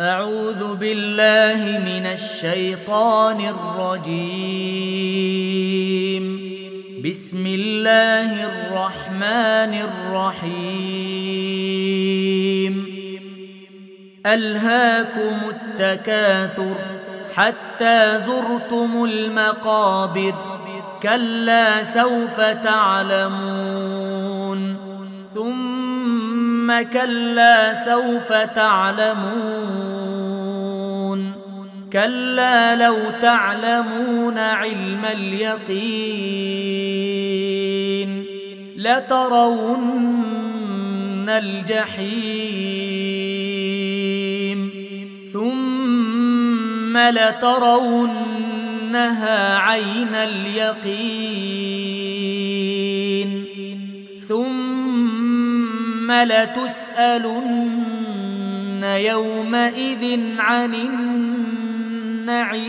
أعوذ بالله من الشيطان الرجيم. بسم الله الرحمن الرحيم. ألهاكم التكاثر حتى زرتم المقابر. كلا سوف تعلمون. ثم كلا سوف تعلمون. كلا لو تعلمون علم اليقين لترون الجحيم. ثم لترونها عين اليقين. ثم لتسألن يومئذ عن النعيم.